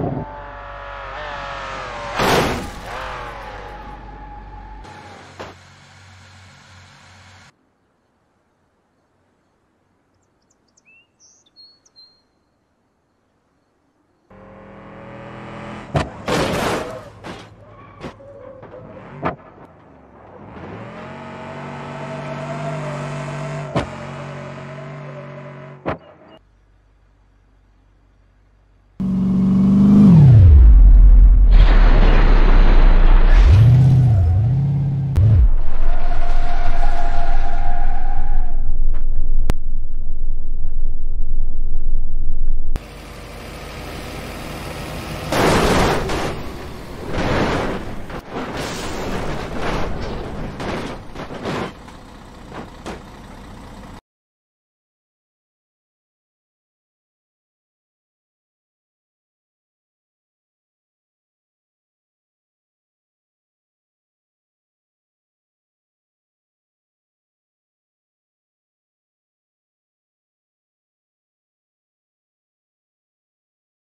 Bye.